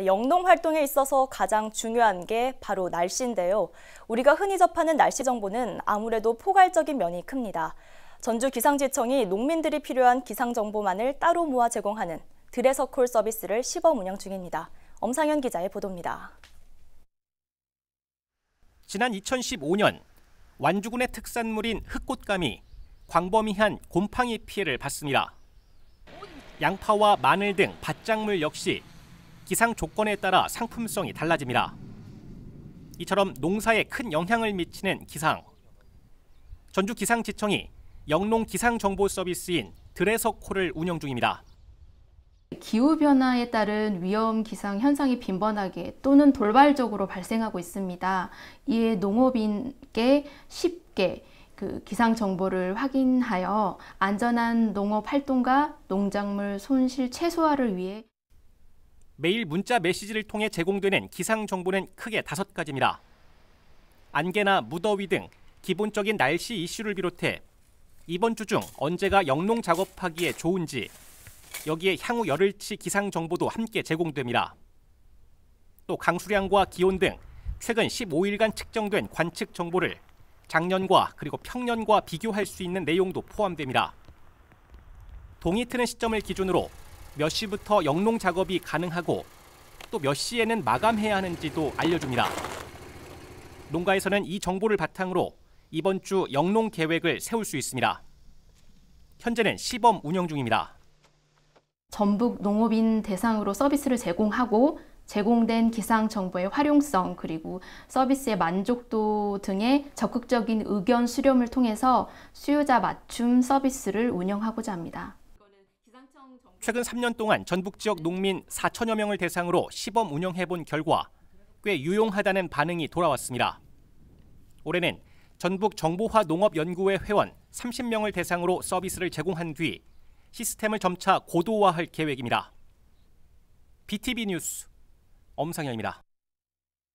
네, 영농 활동에 있어서 가장 중요한 게 바로 날씨인데요. 우리가 흔히 접하는 날씨 정보는 아무래도 포괄적인 면이 큽니다. 전주 기상지청이 농민들이 필요한 기상 정보만을 따로 모아 제공하는 드레서콜 서비스를 시범 운영 중입니다. 엄상현 기자의 보도입니다. 지난 2015년 완주군의 특산물인 흑꽃감이 광범위한 곰팡이 피해를 받습니다. 양파와 마늘 등 밭작물 역시 기상 조건에 따라 상품성이 달라집니다. 이처럼 농사에 큰 영향을 미치는 기상. 전주 기상지청이 영농 기상 정보 서비스인 드레서콜을 운영 중입니다. 기후 변화에 따른 위험 기상 현상이 빈번하게 또는 돌발적으로 발생하고 있습니다. 이에 농업인께 쉽게 그 기상 정보를 확인하여 안전한 농업 활동과 농작물 손실 최소화를 위해 매일 문자 메시지를 통해 제공되는 기상 정보는 크게 다섯 가지입니다. 안개나 무더위 등 기본적인 날씨 이슈를 비롯해 이번 주 중 언제가 영농 작업하기에 좋은지 여기에 향후 열흘치 기상 정보도 함께 제공됩니다. 또 강수량과 기온 등 최근 15일간 측정된 관측 정보를 작년과 그리고 평년과 비교할 수 있는 내용도 포함됩니다. 동이 트는 시점을 기준으로 몇 시부터 영농 작업이 가능하고 또 몇 시에는 마감해야 하는지도 알려줍니다. 농가에서는 이 정보를 바탕으로 이번 주 영농 계획을 세울 수 있습니다. 현재는 시범 운영 중입니다. 전북 농업인 대상으로 서비스를 제공하고 제공된 기상 정보의 활용성 그리고 서비스의 만족도 등의 적극적인 의견 수렴을 통해서 수요자 맞춤 서비스를 운영하고자 합니다. 최근 3년 동안 전북 지역 농민 4천여 명을 대상으로 시범 운영해 본 결과 꽤 유용하다는 반응이 돌아왔습니다. 올해는 전북 정보화 농업연구회 회원 30명을 대상으로 서비스를 제공한 뒤 시스템을 점차 고도화할 계획입니다. BTV 뉴스 엄상현입니다.